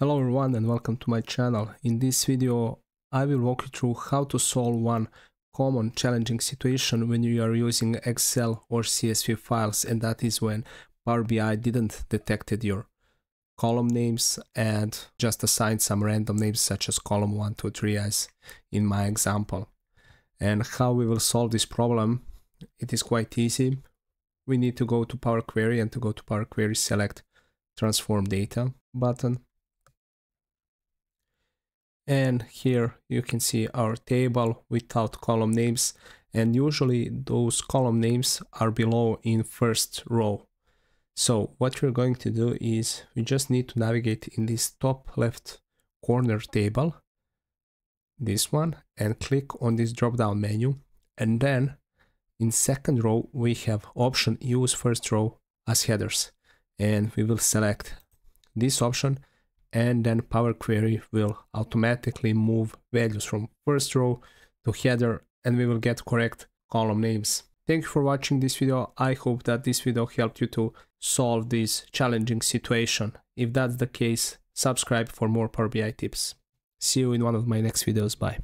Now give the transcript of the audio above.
Hello everyone and welcome to my channel. In this video I will walk you through how to solve one common challenging situation when you are using Excel or CSV files and that is when Power BI didn't detected your column names and just assigned some random names such as column 1, 2, 3 as in my example. And how we will solve this problem, it is quite easy. We need to go to Power Query and to go to Power Query select transform data button and here you can see our table without column names. And usually those column names are below in first row. So what we're going to do is we just need to navigate in this top left corner table this one and click on this drop down menu. And then in second row we have option use first row as headers. And we will select this option and then Power Query will automatically move values from first row to header and we will get correct column names. Thank you for watching this video. I hope that this video helped you to solve this challenging situation. If that's the case, subscribe for more Power BI tips. See you in one of my next videos. Bye.